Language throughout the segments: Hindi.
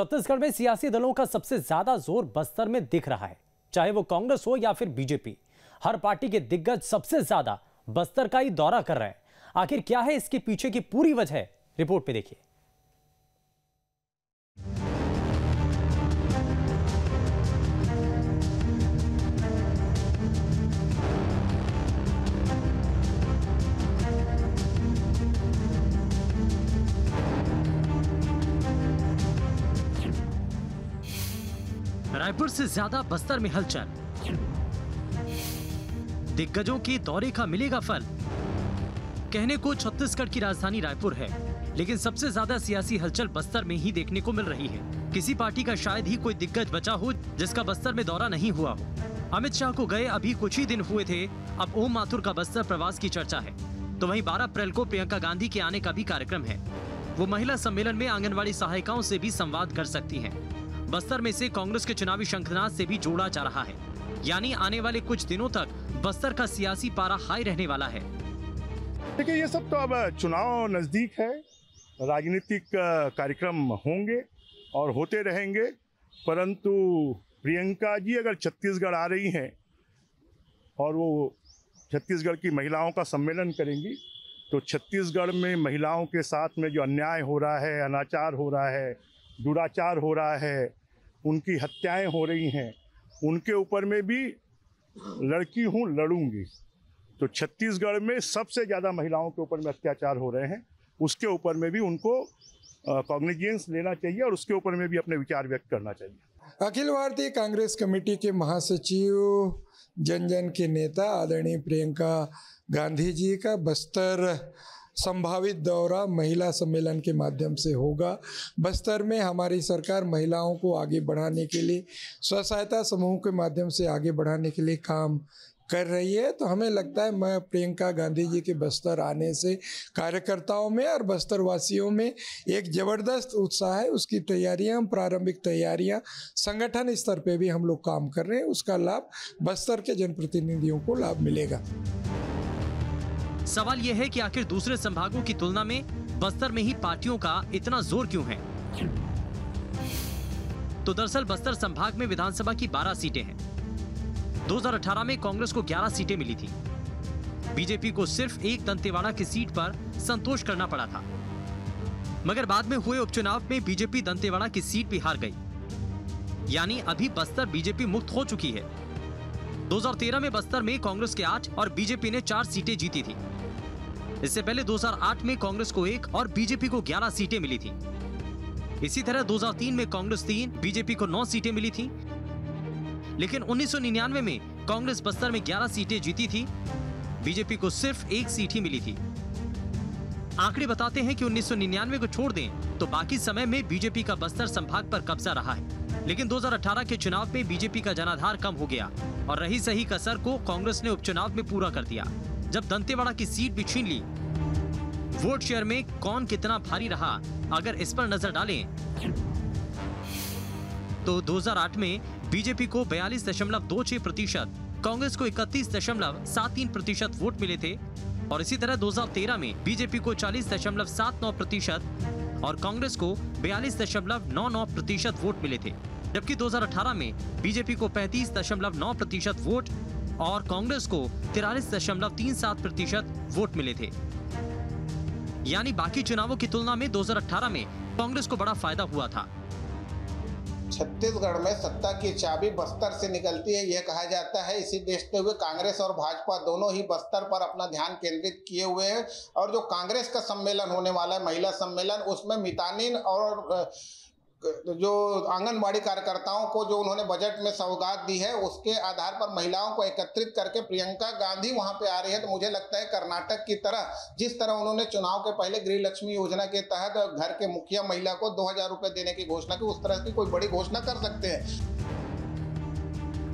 छत्तीसगढ़ में सियासी दलों का सबसे ज़्यादा ज़ोर बस्तर में दिख रहा है, चाहे वो कांग्रेस हो या फिर बीजेपी। हर पार्टी के दिग्गज सबसे ज़्यादा बस्तर का ही दौरा कर रहे हैं। आखिर क्या है इसके पीछे की पूरी वजह? रिपोर्ट पे देखिए। रायपुर से ज़्यादा बस्तर में हलचल। दिग्गजों के दौरे का मिलेगा फल। कहने को छत्तीसगढ़ की राजधानी रायपुर है, लेकिन सबसे ज़्यादा सियासी हलचल बस्तर में ही देखने को मिल रही है। किसी पार्टी का शायद ही कोई दिग्गज बचा हो, जिसका बस्तर में दौरा नहीं हुआ हो। अमित शाह को गए अभी कुछ ही दिन हुए थे, अब ओम माथुर का बस्तर प्रवास की चर्चा है। तो वहीं 12 अप्रैल को प्रियंका गांधी के आने का भी कार्यक्रम है। वो महिला सम्मेलन में आंगनबाड़ी सहायिकाओं से भी संवाद कर सकती हैं। बस्तर में से कांग्रेस के चुनावी शंखनाद से भी जोड़ा जा रहा है। यानी आने वाले कुछ दिनों तक बस्तर का सियासी पारा हाई रहने वाला है। देखिए, ये सब तो अब चुनाव नज़दीक है। राजनीतिक कार्यक्रम होंगे और होते रहेंगे। परंतु प्रियंका जी अगर छत्तीसगढ़ आ रही हैं और वो छत्तीसगढ़ की महिलाओं का सम्मेलन करेंगी तो छत्तीसगढ़ में महिलाओं के साथ में जो अन्याय हो रहा है, अनाचार हो रहा है, दुराचार हो रहा है उनकी हत्याएँ हो रही हैं। उनके ऊपर में भी लड़की हूँ, लड़ूँगी। तो छत्तीसगढ़ में सबसे ज़्यादा महिलाओं के ऊपर में अत्याचार हो रहे हैं। उसके ऊपर में भी उनको कॉग्निजेंस लेना चाहिए और उसके ऊपर में भी अपने विचार व्यक्त करना चाहिए। अखिल भारतीय कांग्रेस कमेटी के महासचिव, जन जन के नेता आदरणीय प्रियंका गांधी जी का बस्तर संभावित दौरा महिला सम्मेलन के माध्यम से होगा। बस्तर में हमारी सरकार महिलाओं को आगे बढ़ाने के लिए, स्व सहायता समूह के माध्यम से आगे बढ़ाने के लिए काम कर रही है। तो हमें लगता है, मैं प्रियंका गांधी जी के बस्तर आने से कार्यकर्ताओं में और बस्तर वासियों में एक ज़बरदस्त उत्साह है। उसकी तैयारियाँ, प्रारंभिक तैयारियाँ संगठन स्तर पे भी हम लोग काम कर रहे हैं। उसका लाभ बस्तर के जनप्रतिनिधियों को लाभ मिलेगा। सवाल यह है कि आखिर दूसरे संभागों की तुलना में बस्तर में ही पार्टियों का इतना ज़ोर क्यों है? तो दरअसल बस्तर संभाग में विधानसभा की 12 सीटें हैं। 2018 में कांग्रेस को 11 सीटें मिली थी। बीजेपी को सिर्फ़ एक दंतेवाड़ा की सीट पर संतोष करना पड़ा था। मगर बाद में हुए उपचुनाव में बीजेपी दंतेवाड़ा की सीट भी हार गई। यानी अभी बस्तर बीजेपी मुक्त हो चुकी है। 2013 में बस्तर में कांग्रेस के आठ और बीजेपी ने चार सीटें जीती थी। इससे पहले 2008 में कांग्रेस को एक और बीजेपी को 11 सीटें मिली थी। इसी तरह 2003 में कांग्रेस तीन, बीजेपी को नौ सीटें मिली थी। लेकिन 1999 में कांग्रेस बस्तर में 11 सीटें जीती थी। बीजेपी को सिर्फ़ एक सीट ही मिली थी। आंकड़े बताते हैं कि 1999 को छोड़ दें तो बाकी समय में बीजेपी का बस्तर संभाग पर कब्जा रहा है। लेकिन 2018 के चुनाव में बीजेपी का जनाधार कम हो गया। और रही सही कसर को कांग्रेस ने उपचुनाव में पूरा कर दिया, जब दंतेवाड़ा की सीट भी छीन ली। वोट शेयर में कौन कितना भारी रहा, अगर इस पर नज़र डालें। तो 2008 में बीजेपी को 42.26 प्रतिशत, कांग्रेस को 31.73 प्रतिशत वोट मिले थे, और इसी तरह 2013 में बीजेपी को 40.79 प्रतिशत और कांग्रेस को 42.99 प्रतिशत वोट मिले थे। जबकि 2018 में बीजेपी को 35.9 प्रतिशत वोट और कांग्रेस को 43.37 प्रतिशत वोट मिले थे। यानी बाकी चुनावों की तुलना में 2018 में कांग्रेस को बड़ा फ़ायदा हुआ था। छत्तीसगढ़ में सत्ता की चाबी बस्तर से निकलती है, यह कहा जाता है। इसी देखते हुए कांग्रेस और भाजपा दोनों ही बस्तर पर अपना ध्यान केंद्रित किए हुए हैं और जो कांग्रेस का सम्मेलन होने वाला है, महिला सम्मेलन, उसमें मितानिन और जो आंगनबाड़ी कार्यकर्ताओं को जो उन्होंने बजट में सौगात दी है, उसके आधार पर महिलाओं को एकत्रित करके प्रियंका गांधी वहाँ पे आ रही है। तो मुझे लगता है कर्नाटक की तरह, जिस तरह उन्होंने चुनाव के पहले गृह लक्ष्मी योजना के तहत घर के मुखिया महिला को दो हज़ार रुपये देने की घोषणा की, उस तरह की कोई बड़ी घोषणा कर सकते हैं।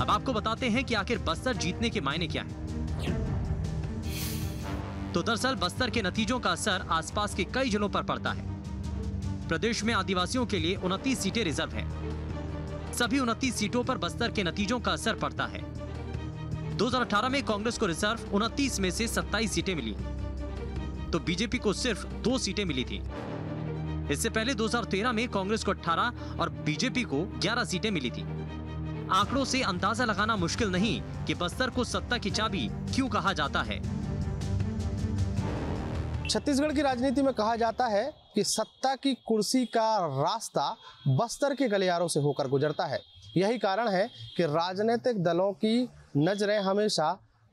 अब आपको बताते हैं कि आखिर बस्तर जीतने के मायने क्या है। तो दरअसल बस्तर के नतीजों का असर आसपास के कई जिलों पर पड़ता है। प्रदेश में आदिवासियों के लिए उनतीस सीटें रिज़र्व हैं। सभी उनतीस सीटों पर बस्तर के नतीजों का असर पड़ता है। 2018 में कांग्रेस को रिज़र्व उनतीस में से 27 सीटें मिली। तो बीजेपी को सिर्फ़ दो सीटें मिली थी। इससे पहले 2013 में कांग्रेस को 18 और बीजेपी को 11 सीटें मिली थी। आंकड़ों से अंदाज़ा लगाना मुश्किल नहीं कि बस्तर को सत्ता की चाबी क्यों कहा जाता है। छत्तीसगढ़ की राजनीति में कहा जाता है कि सत्ता की कुर्सी का रास्ता बस्तर के गलियारों से होकर गुजरता है। यही कारण है कि राजनीतिक दलों की नज़रें हमेशा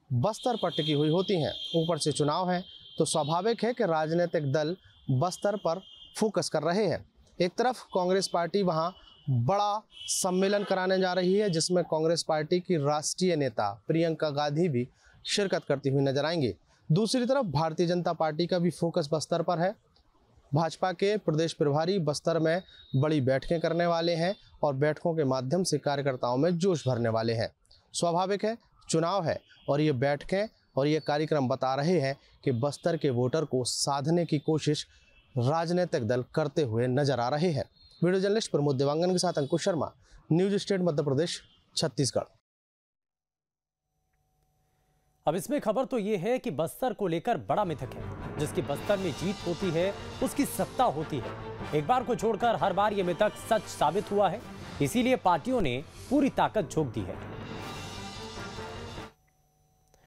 बस्तर पर टिकी हुई होती हैं। ऊपर से चुनाव है तो स्वाभाविक है कि राजनीतिक दल बस्तर पर फोकस कर रहे हैं। एक तरफ़ कांग्रेस पार्टी वहाँ बड़ा सम्मेलन कराने जा रही है, जिसमें कांग्रेस पार्टी की राष्ट्रीय नेता प्रियंका गांधी भी शिरकत करती हुई नज़र आएँगी। दूसरी तरफ़, भारतीय जनता पार्टी का भी फोकस बस्तर पर है। भाजपा के प्रदेश प्रभारी बस्तर में बड़ी बैठकें करने वाले हैं और बैठकों के माध्यम से कार्यकर्ताओं में जोश भरने वाले हैं। स्वाभाविक है, चुनाव है और ये बैठकें और ये कार्यक्रम बता रहे हैं कि बस्तर के वोटर को साधने की कोशिश राजनीतिक दल करते हुए नज़र आ रहे हैं। वीडियो जर्नलिस्ट प्रमोद देवांगन के साथ अंकुश शर्मा, न्यूज़ स्टेट मध्य प्रदेश, छत्तीसगढ़। अब इसमें खबर तो ये है कि बस्तर को लेकर बड़ा मिथक है। जिसकी बस्तर में जीत होती है, उसकी सत्ता होती है। एक बार को छोड़कर हर बार ये मिथक सच साबित हुआ है। इसीलिए पार्टियों ने पूरी ताकत झोंक दी है।